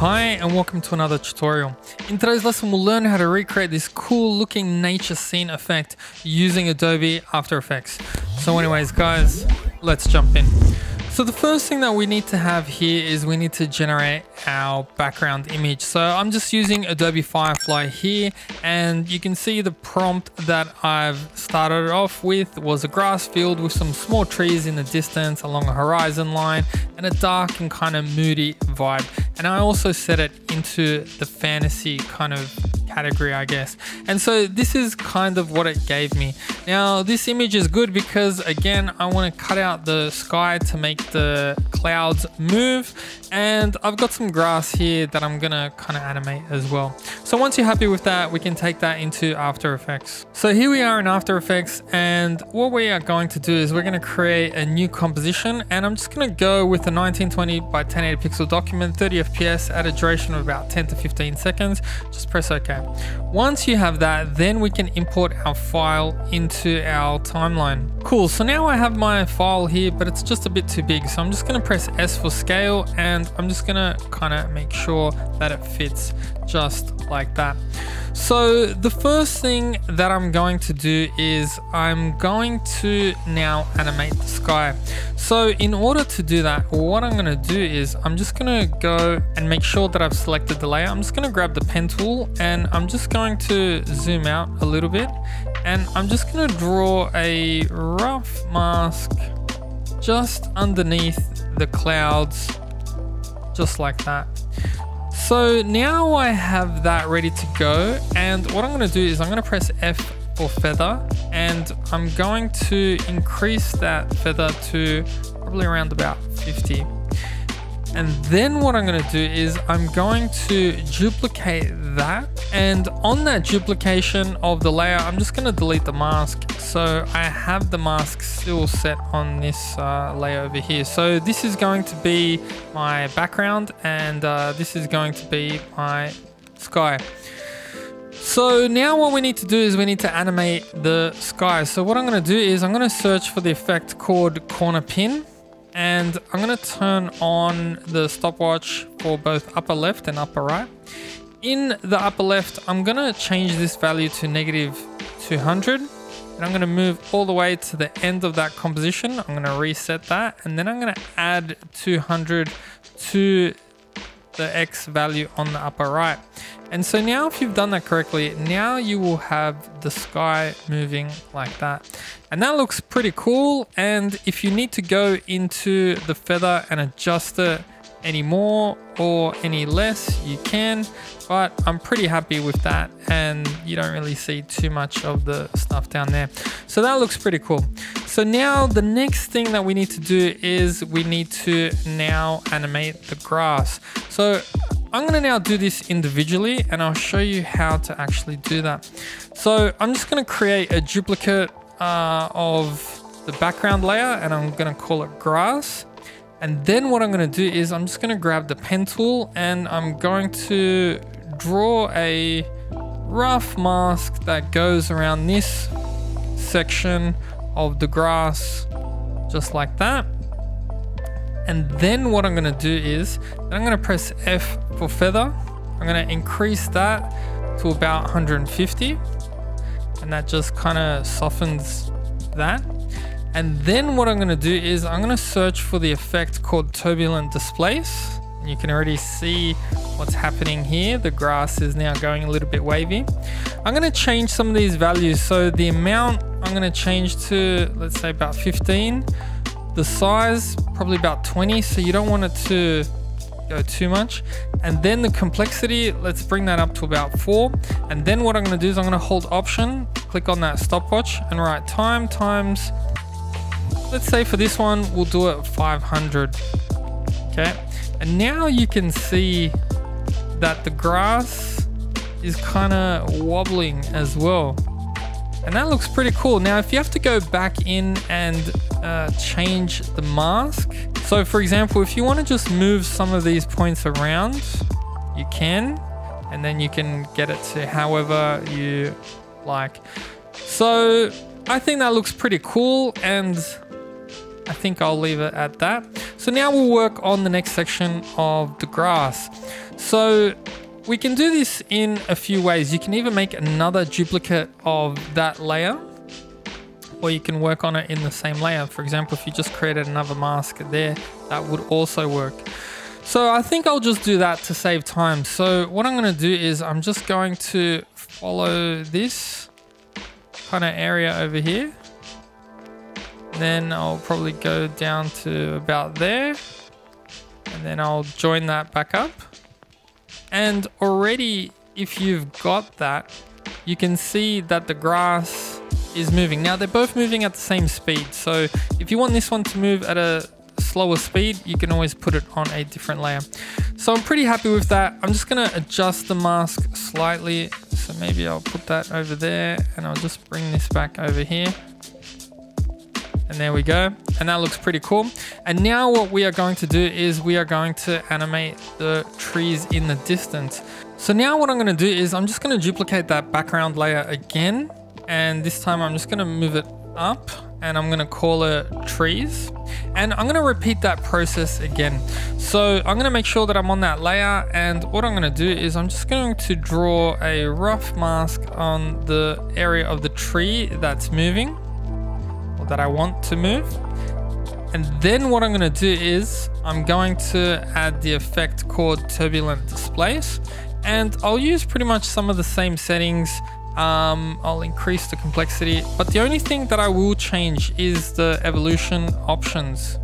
Hi and welcome to another tutorial. In today's lesson we'll learn how to recreate this cool looking nature scene effect using Adobe After Effects. So anyways guys, let's jump in. So the first thing that we need to have here is we need to generate our background image. So I'm just using Adobe Firefly here and you can see the prompt that I've started off with was a grass field with some small trees in the distance along a horizon line and a dark and kind of moody vibe. And I also set it into the fantasy kind of category, I guess. And so this is kind of what it gave me. Now, this image is good because again, I want to cut out the sky to make the clouds move. And I've got some grass here that I'm to kind of animate as well. So once you're happy with that, we can take that into After Effects. So here we are in After Effects and what we are going to do is we're going to create a new composition and I'm just to go with a 1920 by 1080 pixel document, 30 FPS at a duration of about 10 to 15 seconds. Just press OK. Once you have that, then we can import our file into our timeline. Cool, so now I have my file here, but it's just a bit too big. So I'm just gonna press S for scale and I'm just gonna kind of make sure that it fits just like that. So the first thing that I'm going to do is I'm going to now animate the sky. So in order to do that, what I'm gonna do is I'm just gonna go and make sure that I've selected the layer. I'm just gonna grab the pen tool and I'm just going to zoom out a little bit and I'm just gonna draw a rough mask just underneath the clouds, just like that. So now I have that ready to go. And what I'm going to do is I'm going to press F for feather and I'm going to increase that feather to probably around about 50. And then what I'm going to do is I'm going to duplicate that. And on that duplication of the layer, I'm just going to delete the mask. So I have the mask still set on this uh, layer over here. So this is going to be my background and uh, this is going to be my sky. So now what we need to do is we need to animate the sky. So what I'm going to do is I'm going to search for the effect called corner pin and I'm to turn on the stopwatch for both upper left and upper right. In the upper left, I'm to change this value to negative 200 and I'm to move all the way to the end of that composition. I'm to reset that and then I'm to add 200 to the X value on the upper right. And so now if you've done that correctly, now you will have the sky moving like that. And that looks pretty cool. And if you need to go into the feather and adjust it any more or any less, you can. But I'm pretty happy with that. And you don't really see too much of the stuff down there. So that looks pretty cool. So now the next thing that we need to do is we need to now animate the grass. So I'm gonna now do this individually and I'll show you how to actually do that. So I'm just gonna create a duplicate uh, of the background layer and I'm gonna call it grass. And then what I'm gonna do is I'm just gonna grab the pen tool and I'm going to draw a rough mask that goes around this section of the grass just like that. And then what I'm gonna do is I'm gonna press F for feather. I'm gonna increase that to about 150 and that just kind of softens that. And then what I'm gonna do is I'm gonna search for the effect called turbulent displace. You can already see what's happening here. The grass is now going a little bit wavy. I'm gonna change some of these values. So the amount I'm gonna change to, let's say about 15. The size, probably about 20. So you don't want it to go too much. And then the complexity, let's bring that up to about four. And then what I'm gonna do is I'm gonna hold option, click on that stopwatch and write time times, let's say for this one, we'll do it 500. Okay. And now you can see that the grass is kind of wobbling as well. And that looks pretty cool. Now, if you have to go back in and uh, change the mask. So for example, if you want to just move some of these points around, you can, and then you can get it to however you like. So I think that looks pretty cool and I think I'll leave it at that. So now we'll work on the next section of the grass. So we can do this in a few ways. You can even make another duplicate of that layer or you can work on it in the same layer. For example, if you just created another mask there, that would also work. So I think I'll just do that to save time. So what I'm going to do is I'm just going to follow this kind of area over here. Then I'll probably go down to about there. And then I'll join that back up. And already, if you've got that, you can see that the grass is moving. Now, they're both moving at the same speed. So if you want this one to move at a slower speed, you can always put it on a different layer. So I'm pretty happy with that. I'm just gonna adjust the mask slightly. So maybe I'll put that over there and I'll just bring this back over here. And there we go. And that looks pretty cool. And now what we are going to do is we are going to animate the trees in the distance. So now what I'm going to do is I'm just going to duplicate that background layer again. And this time I'm just going to move it up and I'm going to call it trees. And I'm going to repeat that process again. So I'm going to make sure that I'm on that layer. And what I'm going to do is I'm just going to draw a rough mask on the area of the tree that's moving or that I want to move. And then what I'm going to do is I'm going to add the effect called turbulent displace and I'll use pretty much some of the same settings. Um, I'll increase the complexity, but the only thing that I will change is the evolution options.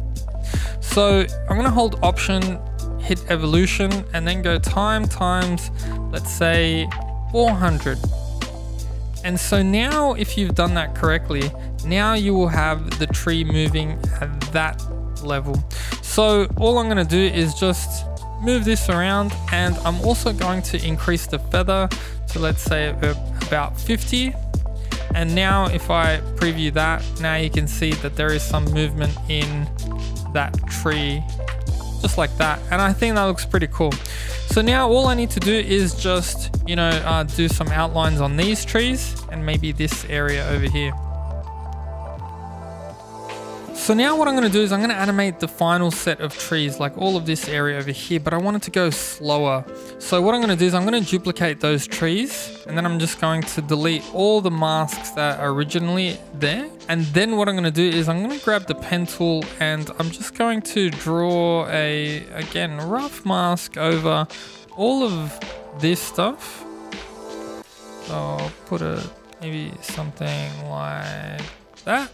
So I'm going to hold option, hit evolution, and then go time times, let's say 400. And so now if you've done that correctly, now you will have the tree moving at that level. So all I'm going to do is just move this around and I'm also going to increase the feather to let's say about 50 and now if I preview that now you can see that there is some movement in that tree just like that. And I think that looks pretty cool. So now all I need to do is just you know uh, do some outlines on these trees and maybe this area over here so now what I'm going to do is I'm going to animate the final set of trees, like all of this area over here, but I want it to go slower. So what I'm going to do is I'm going to duplicate those trees, and then I'm just going to delete all the masks that are originally there. And then what I'm going to do is I'm going to grab the pen tool and I'm just going to draw a, again, rough mask over all of this stuff. So I'll put a, maybe something like that.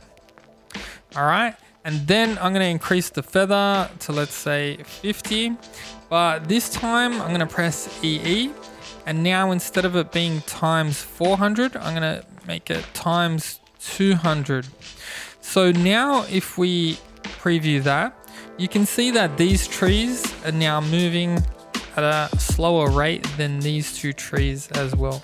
All right. And then I'm going to increase the feather to let's say 50. But this time I'm going to press EE. And now instead of it being times 400, I'm going to make it times 200. So now if we preview that, you can see that these trees are now moving at a slower rate than these two trees as well.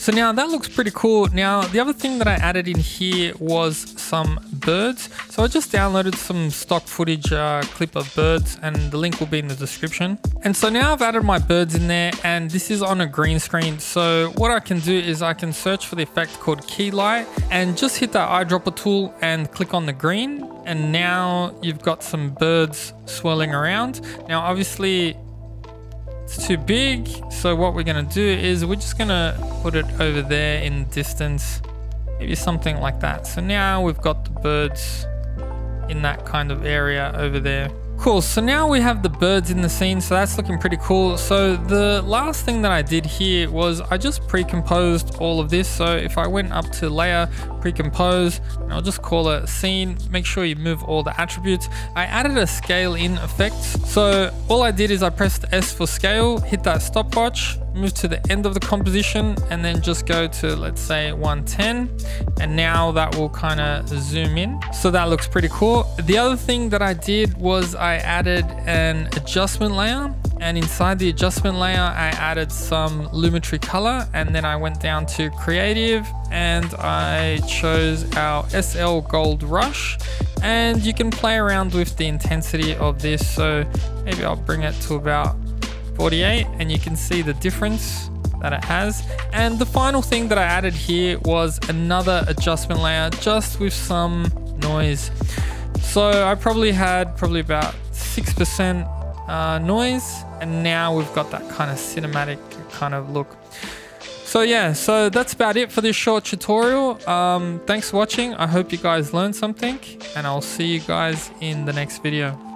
So now that looks pretty cool. Now, the other thing that I added in here was some birds. So I just downloaded some stock footage uh, clip of birds and the link will be in the description. And so now I've added my birds in there and this is on a green screen. So what I can do is I can search for the effect called Keylight and just hit that eyedropper tool and click on the green. And now you've got some birds swirling around. Now, obviously it's too big. So what we're gonna do is we're just gonna put it over there in distance, maybe something like that. So now we've got the birds in that kind of area over there. Cool, so now we have the birds in the scene, so that's looking pretty cool. So the last thing that I did here was I just pre-composed all of this. So if I went up to layer, pre-compose, and I'll just call it scene, make sure you move all the attributes. I added a scale in effect. So all I did is I pressed S for scale, hit that stopwatch, move to the end of the composition and then just go to let's say 110 and now that will kind of zoom in. So that looks pretty cool. The other thing that I did was I added an adjustment layer and inside the adjustment layer I added some Lumetri color and then I went down to creative and I chose our SL Gold Rush and you can play around with the intensity of this so maybe I'll bring it to about 48 and you can see the difference that it has. And the final thing that I added here was another adjustment layer just with some noise. So I probably had probably about 6% uh, noise and now we've got that kind of cinematic kind of look. So yeah, so that's about it for this short tutorial. Um, thanks for watching. I hope you guys learned something and I'll see you guys in the next video.